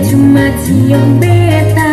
de uma diabeta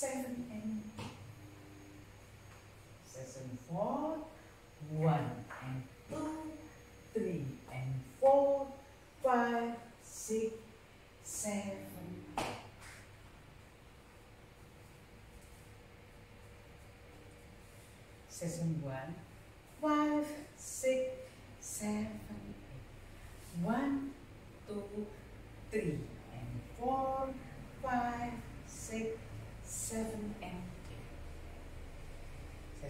seven and seven, four, one and two, three and four, five, six, seven, seven one, five.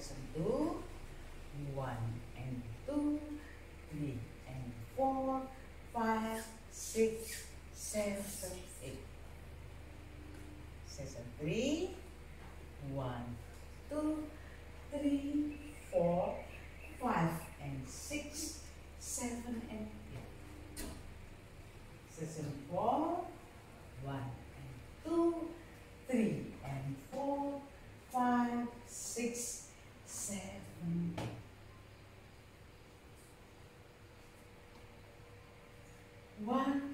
person two, one and two, three and four, five, six, seven, eight. Season three, one, two, three, four, five and six, seven and eight. Session four, one and two, three and four, five, six, One,